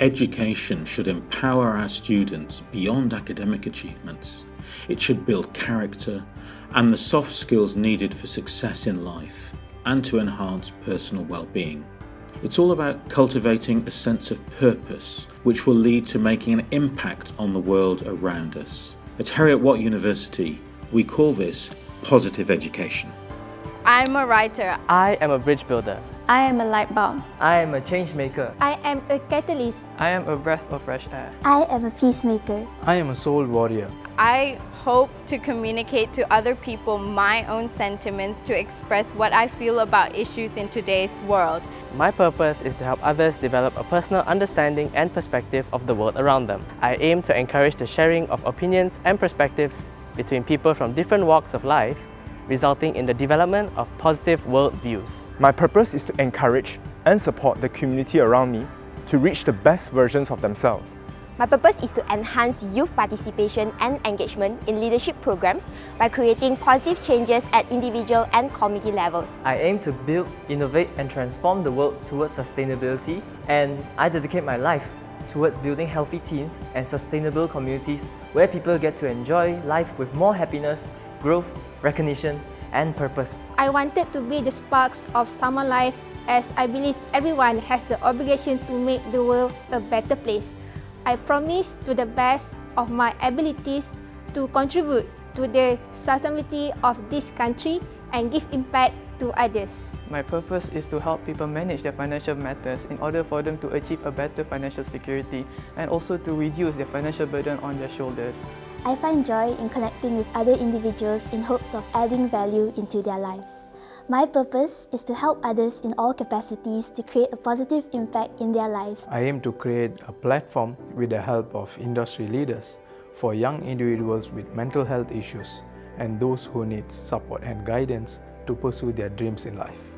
Education should empower our students beyond academic achievements. It should build character and the soft skills needed for success in life and to enhance personal well-being. It's all about cultivating a sense of purpose, which will lead to making an impact on the world around us. At Heriot Watt University, we call this positive education. I'm a writer. I am a bridge builder. I am a light bulb. I am a change maker. I am a catalyst. I am a breath of fresh air. I am a peacemaker. I am a soul warrior. I hope to communicate to other people my own sentiments to express what I feel about issues in today's world. My purpose is to help others develop a personal understanding and perspective of the world around them. I aim to encourage the sharing of opinions and perspectives between people from different walks of life resulting in the development of positive worldviews. My purpose is to encourage and support the community around me to reach the best versions of themselves. My purpose is to enhance youth participation and engagement in leadership programs by creating positive changes at individual and community levels. I aim to build, innovate and transform the world towards sustainability and I dedicate my life towards building healthy teams and sustainable communities where people get to enjoy life with more happiness, growth, recognition and purpose. I wanted to be the sparks of summer life as I believe everyone has the obligation to make the world a better place. I promise to the best of my abilities to contribute to the sustainability of this country and give impact to others. My purpose is to help people manage their financial matters in order for them to achieve a better financial security and also to reduce their financial burden on their shoulders. I find joy in connecting with other individuals in hopes of adding value into their lives. My purpose is to help others in all capacities to create a positive impact in their lives. I aim to create a platform with the help of industry leaders for young individuals with mental health issues and those who need support and guidance to pursue their dreams in life.